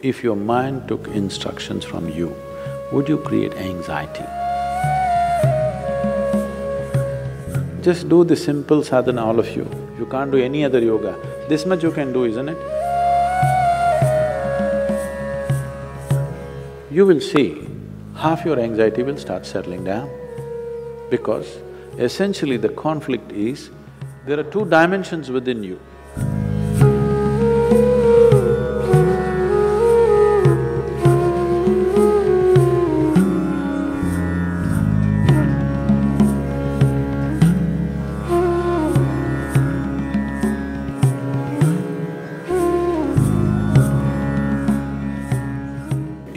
If your mind took instructions from you, would you create anxiety? Just do the simple sadhana, all of you. You can't do any other yoga. This much you can do, isn't it? You will see half your anxiety will start settling down because essentially the conflict is there are two dimensions within you.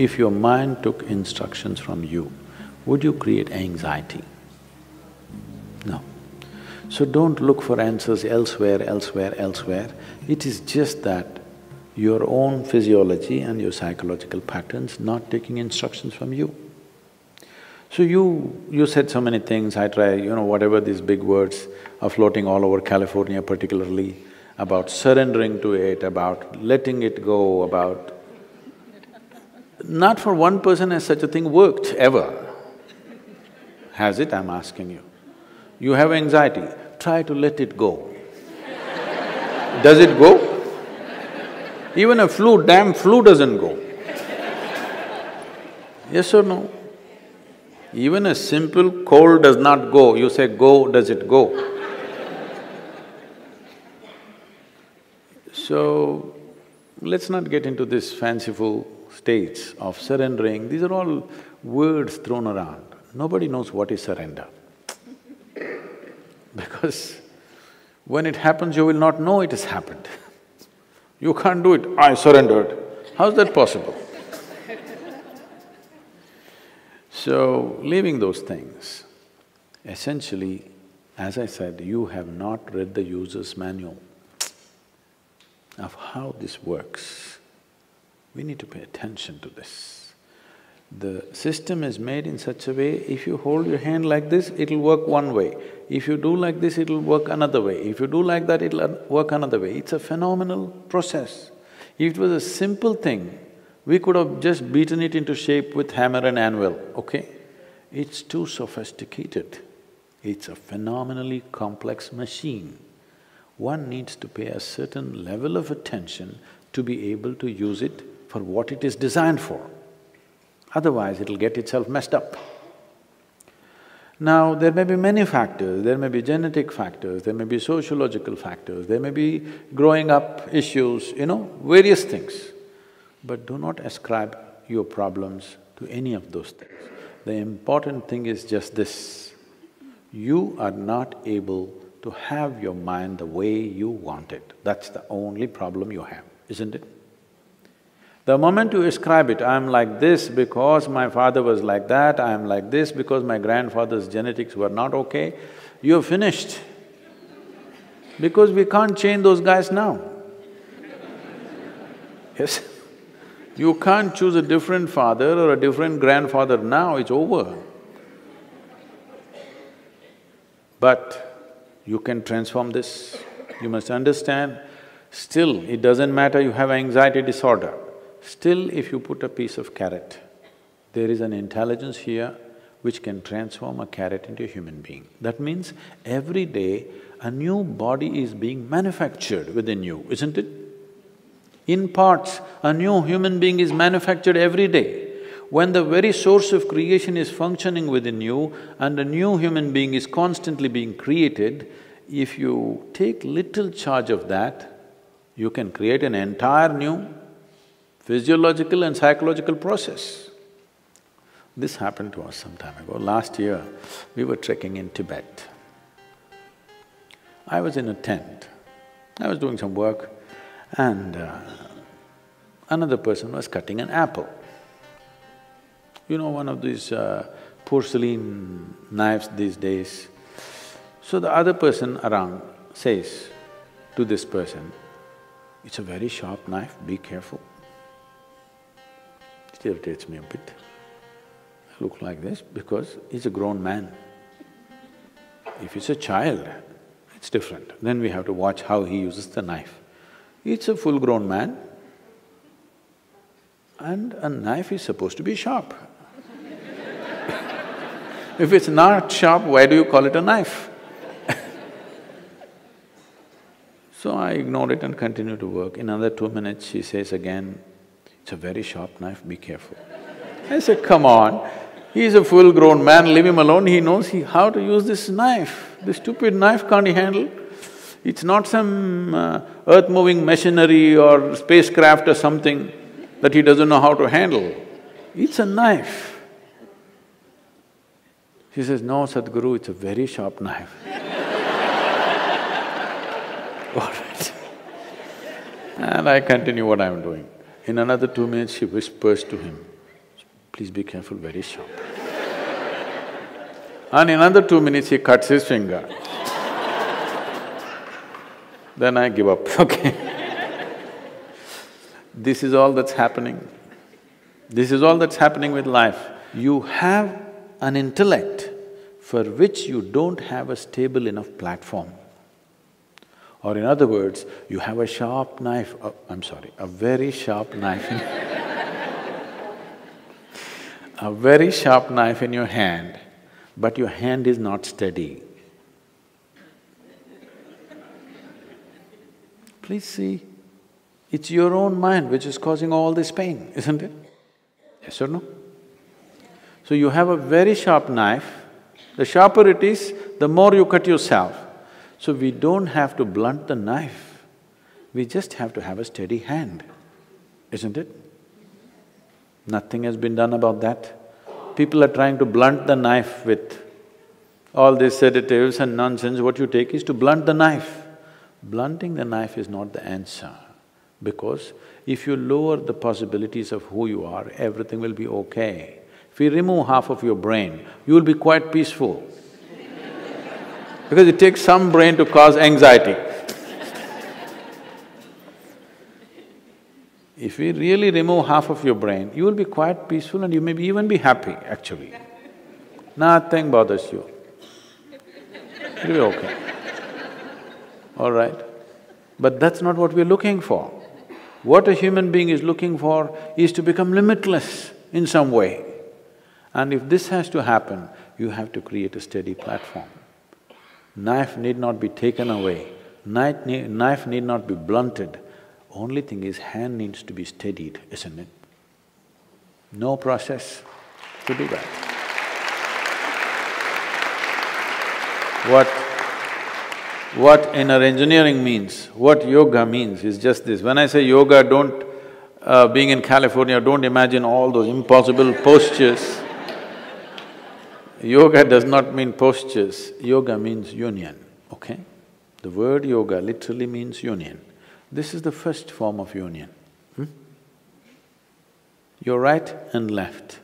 If your mind took instructions from you, would you create anxiety? No. So don't look for answers elsewhere, elsewhere, elsewhere. It is just that your own physiology and your psychological patterns not taking instructions from you. So you… you said so many things, I try, you know, whatever these big words are floating all over California particularly, about surrendering to it, about letting it go, about… Not for one person has such a thing worked, ever. Has it, I'm asking you? You have anxiety, try to let it go. Does it go? Even a flu, damn flu doesn't go. Yes or no? Even a simple cold does not go, you say go, does it go? So, let's not get into this fanciful states of surrendering, these are all words thrown around. Nobody knows what is surrender. because when it happens, you will not know it has happened. You can't do it, I surrendered. How's that possible? so, leaving those things, essentially, as I said, you have not read the user's manual of how this works. We need to pay attention to this. The system is made in such a way, if you hold your hand like this, it'll work one way. If you do like this, it'll work another way. If you do like that, it'll work another way. It's a phenomenal process. If it was a simple thing, we could have just beaten it into shape with hammer and anvil, okay? It's too sophisticated. It's a phenomenally complex machine. One needs to pay a certain level of attention to be able to use it for what it is designed for. Otherwise, it'll get itself messed up. Now, there may be many factors, there may be genetic factors, there may be sociological factors, there may be growing up issues, you know, various things. But do not ascribe your problems to any of those things. The important thing is just this, you are not able to have your mind the way you want it. That's the only problem you have, isn't it? The moment you ascribe it, I'm like this because my father was like that, I'm like this because my grandfather's genetics were not okay, you're finished. Because we can't change those guys now. Yes? You can't choose a different father or a different grandfather now, it's over. But you can transform this. You must understand, still it doesn't matter you have anxiety disorder. Still, if you put a piece of carrot, there is an intelligence here which can transform a carrot into a human being. That means every day a new body is being manufactured within you, isn't it? In parts, a new human being is manufactured every day. When the very source of creation is functioning within you and a new human being is constantly being created, if you take little charge of that, you can create an entire new physiological and psychological process. This happened to us some time ago. Last year, we were trekking in Tibet. I was in a tent. I was doing some work and uh, another person was cutting an apple. You know, one of these uh, porcelain knives these days. So the other person around says to this person, it's a very sharp knife, be careful. It irritates me a bit. I look like this because he's a grown man. If it's a child, it's different. Then we have to watch how he uses the knife. It's a full-grown man. And a knife is supposed to be sharp. if it's not sharp, why do you call it a knife? so I ignored it and continued to work. In another two minutes, she says again, it's a very sharp knife, be careful. I said, come on, he's a full-grown man, leave him alone, he knows he, how to use this knife. This stupid knife can't he handle? It's not some uh, earth-moving machinery or spacecraft or something that he doesn't know how to handle. It's a knife. She says, no, Sadhguru, it's a very sharp knife. All right. And I continue what I'm doing. In another two minutes, she whispers to him, please be careful, very sharp. and in another two minutes, he cuts his finger. then I give up, okay. This is all that's happening. This is all that's happening with life. You have an intellect for which you don't have a stable enough platform. Or in other words, you have a sharp knife, oh, I'm sorry, a very sharp knife in a very sharp knife in your hand, but your hand is not steady. Please see, it's your own mind which is causing all this pain, isn't it? Yes or no? So you have a very sharp knife, the sharper it is, the more you cut yourself. So we don't have to blunt the knife, we just have to have a steady hand, isn't it? Nothing has been done about that. People are trying to blunt the knife with all these sedatives and nonsense, what you take is to blunt the knife. Blunting the knife is not the answer. Because if you lower the possibilities of who you are, everything will be okay. If you remove half of your brain, you will be quite peaceful. Because it takes some brain to cause anxiety. if we really remove half of your brain, you will be quite peaceful and you may be even be happy, actually. Nothing bothers you. It'll be okay. All right? But that's not what we're looking for. What a human being is looking for is to become limitless in some way. And if this has to happen, you have to create a steady platform. Knife need not be taken away, knife need, knife need not be blunted, only thing is hand needs to be steadied, isn't it? No process to do that. What what inner engineering means, what yoga means is just this. When I say yoga, don't… Uh, being in California, don't imagine all those impossible postures. Yoga does not mean postures, yoga means union, okay? The word yoga literally means union. This is the first form of union. Hmm? Your right and left.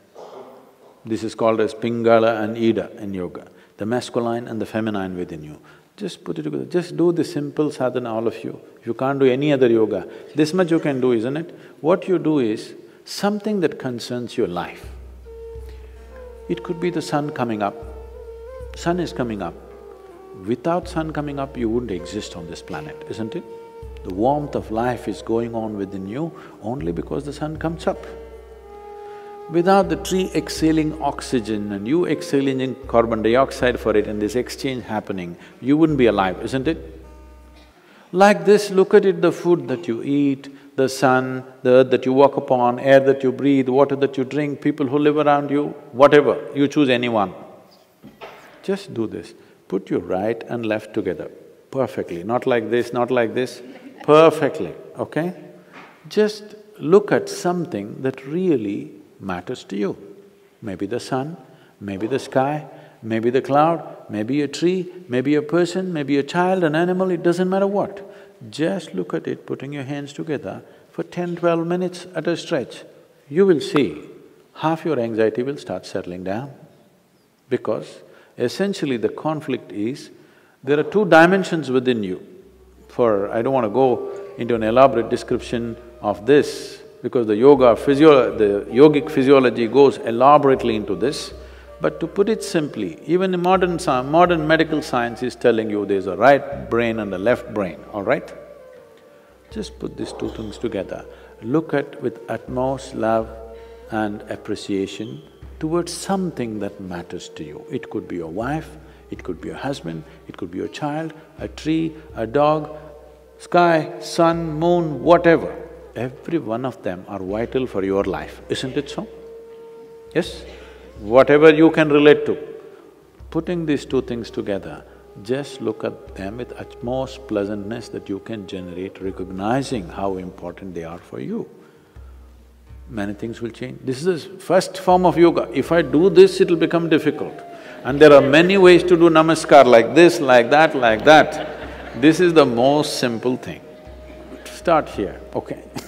This is called as Pingala and Ida in yoga, the masculine and the feminine within you. Just put it together, just do the simple sadhana, all of you. You can't do any other yoga, this much you can do, isn't it? What you do is something that concerns your life. It could be the sun coming up. Sun is coming up. Without sun coming up, you wouldn't exist on this planet, isn't it? The warmth of life is going on within you only because the sun comes up. Without the tree exhaling oxygen and you exhaling in carbon dioxide for it and this exchange happening, you wouldn't be alive, isn't it? Like this, look at it, the food that you eat, the sun, the earth that you walk upon, air that you breathe, water that you drink, people who live around you, whatever, you choose anyone. Just do this, put your right and left together perfectly, not like this, not like this, perfectly, okay? Just look at something that really matters to you. Maybe the sun, maybe the sky, maybe the cloud, maybe a tree, maybe a person, maybe a child, an animal, it doesn't matter what. Just look at it, putting your hands together for ten, twelve minutes at a stretch, you will see half your anxiety will start settling down. Because essentially the conflict is, there are two dimensions within you. For… I don't want to go into an elaborate description of this, because the yoga physio… the yogic physiology goes elaborately into this. But to put it simply, even modern modern medical science is telling you there's a right brain and a left brain, all right? Just put these two things together look at with utmost love and appreciation towards something that matters to you. It could be your wife, it could be your husband, it could be your child, a tree, a dog, sky, sun, moon, whatever. Every one of them are vital for your life, isn't it so? Yes? Whatever you can relate to. Putting these two things together, just look at them with utmost pleasantness that you can generate, recognizing how important they are for you. Many things will change. This is the first form of yoga. If I do this, it'll become difficult. And there are many ways to do namaskar, like this, like that, like that. This is the most simple thing. Start here, okay